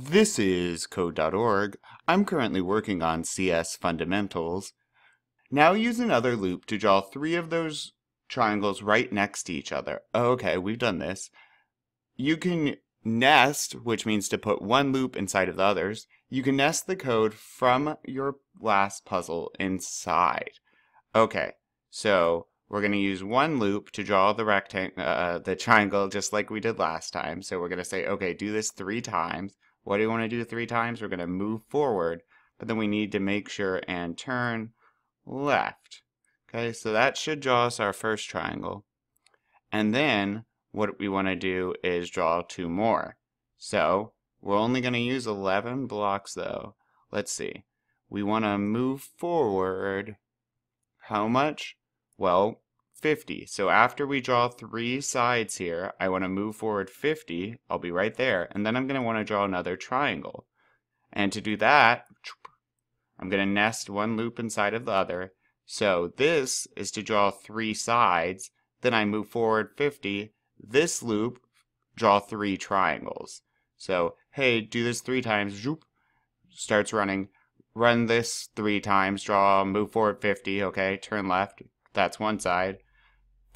This is Code.org. I'm currently working on CS Fundamentals. Now use another loop to draw three of those triangles right next to each other. Okay, we've done this. You can nest, which means to put one loop inside of the others. You can nest the code from your last puzzle inside. Okay, so we're going to use one loop to draw the rectangle, uh, the triangle, just like we did last time. So we're going to say, okay, do this three times. What do you want to do three times? We're going to move forward, but then we need to make sure and turn left. Okay, so that should draw us our first triangle. And then what we want to do is draw two more. So we're only going to use 11 blocks though. Let's see. We want to move forward how much? Well, 50. So after we draw three sides here, I want to move forward 50. I'll be right there. And then I'm going to want to draw another triangle. And to do that, I'm going to nest one loop inside of the other. So this is to draw three sides. Then I move forward 50. This loop, draw three triangles. So, hey, do this three times. Starts running. Run this three times. Draw, move forward 50. Okay, turn left. That's one side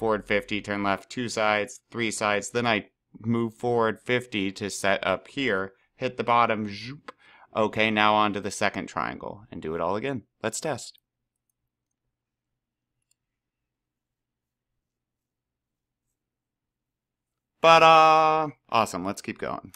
forward 50, turn left two sides, three sides. Then I move forward 50 to set up here, hit the bottom, zoop. Okay, now on to the second triangle and do it all again. Let's test. But uh, awesome. Let's keep going.